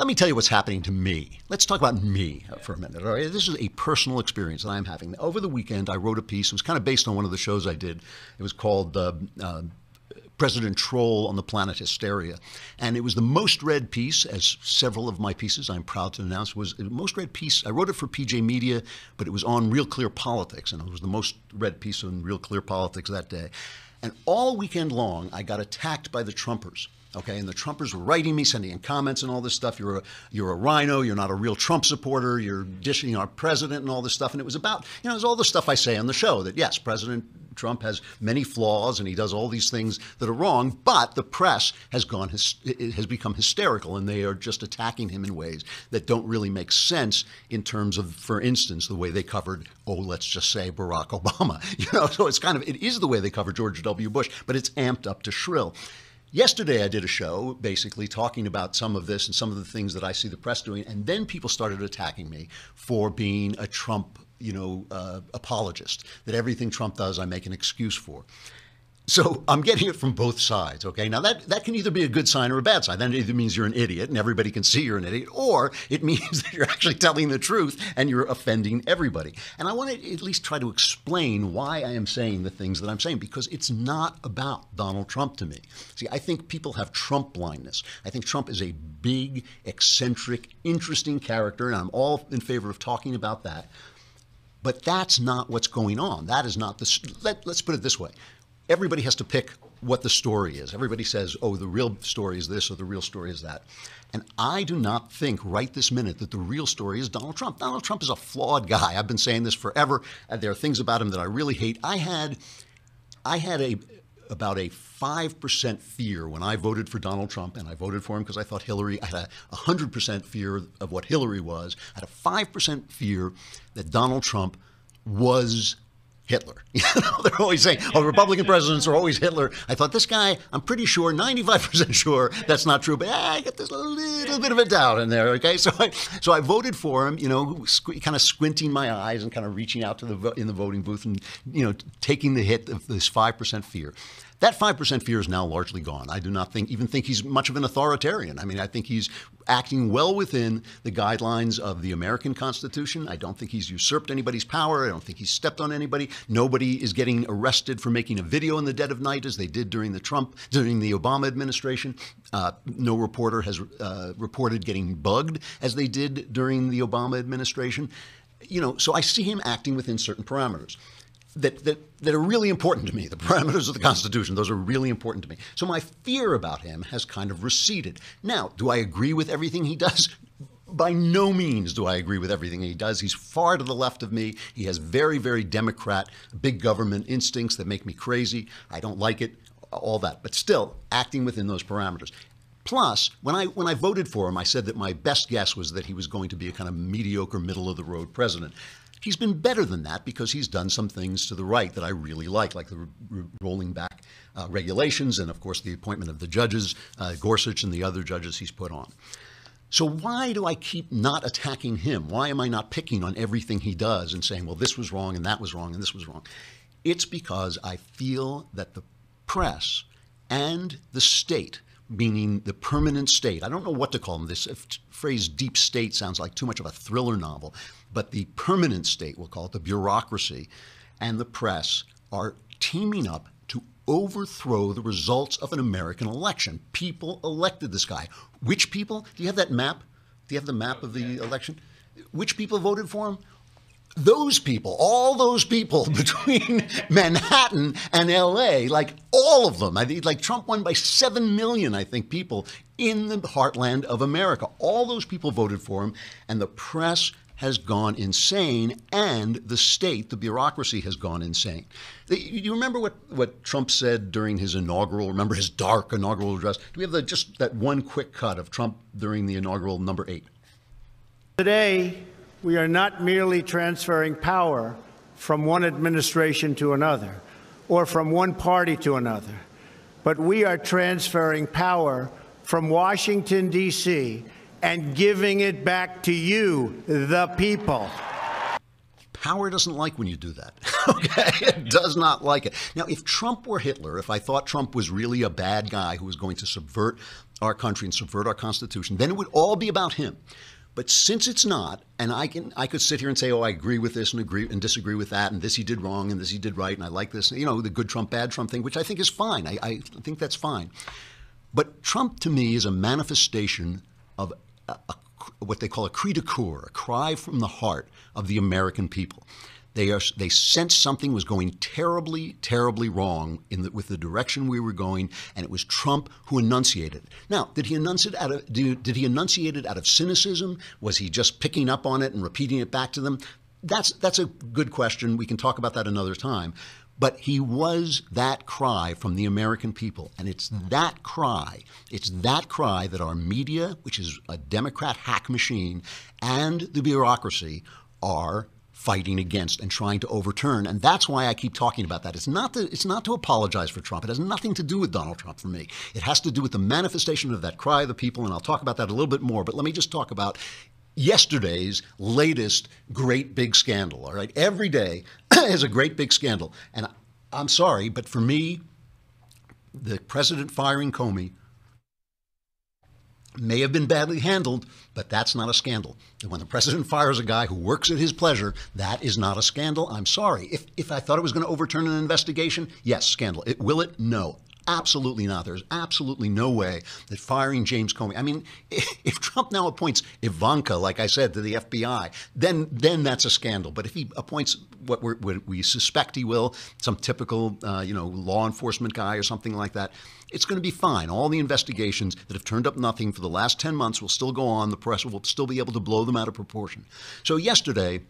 let me tell you what's happening to me. Let's talk about me for a minute. All right, this is a personal experience that I'm having. Over the weekend, I wrote a piece. It was kind of based on one of the shows I did. It was called. Uh, uh, President Troll on the Planet Hysteria. And it was the most read piece, as several of my pieces, I'm proud to announce, was the most read piece. I wrote it for PJ Media, but it was on Real Clear Politics, and it was the most read piece on Real Clear Politics that day. And all weekend long, I got attacked by the Trumpers. Okay, and the Trumpers were writing me, sending in comments and all this stuff. You're a you're a RINO. You're not a real Trump supporter. You're dishing our president and all this stuff. And it was about you know it was all the stuff I say on the show that yes, President Trump has many flaws and he does all these things that are wrong. But the press has gone has become hysterical and they are just attacking him in ways that don't really make sense in terms of, for instance, the way they covered oh let's just say Barack Obama. You know, so it's kind of it is the way they cover George W. Bush, but it's amped up to shrill. Yesterday, I did a show basically talking about some of this and some of the things that I see the press doing, and then people started attacking me for being a Trump, you know, uh, apologist. That everything Trump does, I make an excuse for. So I'm getting it from both sides, okay? Now that, that can either be a good sign or a bad sign. That either means you're an idiot and everybody can see you're an idiot, or it means that you're actually telling the truth and you're offending everybody. And I want to at least try to explain why I am saying the things that I'm saying, because it's not about Donald Trump to me. See, I think people have Trump blindness. I think Trump is a big, eccentric, interesting character, and I'm all in favor of talking about that. But that's not what's going on. That is not the. Let, let's put it this way everybody has to pick what the story is. Everybody says, oh, the real story is this or the real story is that. And I do not think right this minute that the real story is Donald Trump. Donald Trump is a flawed guy. I've been saying this forever. Uh, there are things about him that I really hate. I had, I had a about a 5% fear when I voted for Donald Trump, and I voted for him because I thought Hillary, I had a 100% fear of what Hillary was. I had a 5% fear that Donald Trump was Hitler. You know, they're always saying, "Oh, Republican presidents are always Hitler." I thought this guy, I'm pretty sure, 95% sure that's not true, but I get this little bit of a doubt in there. Okay, so I so I voted for him. You know, kind of squinting my eyes and kind of reaching out to the in the voting booth and you know taking the hit of this five percent fear. That 5% fear is now largely gone. I do not think even think he's much of an authoritarian. I mean, I think he's acting well within the guidelines of the American Constitution. I don't think he's usurped anybody's power. I don't think he's stepped on anybody. Nobody is getting arrested for making a video in the dead of night as they did during the Trump during the Obama administration. Uh, no reporter has uh, reported getting bugged as they did during the Obama administration. You know, so I see him acting within certain parameters that, that, that are really important to me. The parameters of the Constitution, those are really important to me. So my fear about him has kind of receded. Now, do I agree with everything he does? By no means do I agree with everything he does. He's far to the left of me. He has very, very Democrat, big government instincts that make me crazy. I don't like it, all that. But still, acting within those parameters. Plus, when I when I voted for him, I said that my best guess was that he was going to be a kind of mediocre, middle of the road president. He's been better than that because he's done some things to the right that I really like, like the rolling back uh, regulations and, of course, the appointment of the judges, uh, Gorsuch and the other judges he's put on. So why do I keep not attacking him? Why am I not picking on everything he does and saying, well, this was wrong and that was wrong and this was wrong? It's because I feel that the press and the state meaning the permanent state. I don't know what to call them. This phrase deep state sounds like too much of a thriller novel, but the permanent state, we'll call it the bureaucracy, and the press are teaming up overthrow the results of an American election. People elected this guy. Which people? Do you have that map? Do you have the map of the election? Which people voted for him? those people, all those people between Manhattan and LA, like all of them, I think like Trump won by 7 million, I think, people in the heartland of America. All those people voted for him, and the press has gone insane, and the state, the bureaucracy, has gone insane. You remember what, what Trump said during his inaugural, remember his dark inaugural address? Do we have the, just that one quick cut of Trump during the inaugural number eight? Today, we are not merely transferring power from one administration to another or from one party to another, but we are transferring power from Washington, D.C., and giving it back to you, the people. Power doesn't like when you do that. okay? It does not like it. Now, if Trump were Hitler, if I thought Trump was really a bad guy who was going to subvert our country and subvert our Constitution, then it would all be about him. But since it's not, and I can I could sit here and say, oh, I agree with this and agree and disagree with that, and this he did wrong and this he did right, and I like this, you know, the good Trump, bad Trump thing, which I think is fine. I, I think that's fine. But Trump to me is a manifestation of a, a, what they call a cri de coeur, a cry from the heart of the American people. They are they sensed something was going terribly, terribly wrong in the, with the direction we were going, and it was Trump who enunciated. it. Now, did he enunciate out of did, did he enunciate it out of cynicism? Was he just picking up on it and repeating it back to them? That's that's a good question. We can talk about that another time. But he was that cry from the American people. And it's mm-hmm. that cry, it's that cry that our media, which is a Democrat hack machine, and the bureaucracy are fighting against and trying to overturn. And that's why I keep talking about that. It's not to, it's not to apologize for Trump. It has nothing to do with Donald Trump for me. It has to do with the manifestation of that cry of the people. And I'll talk about that a little bit more. But let me just talk about yesterday's latest great big scandal. All right. Every day is a great big scandal. And I'm sorry, but for me, the president firing Comey may have been badly handled, but that's not a scandal. And when the president fires a guy who works at his pleasure, that is not a scandal. I'm sorry. If, if I thought it was going to overturn an investigation, yes, scandal. It, will it? No. Absolutely not. There's absolutely no way that firing James Comey. I mean, if Trump now appoints Ivanka, like I said, to the FBI, then then that's a scandal. But if he appoints what, what we suspect he will, some typical uh, you know law enforcement guy or something like that, it's going to be fine. All the investigations that have turned up nothing for the last ten months will still go on. The press will still be able to blow them out of proportion. So yesterday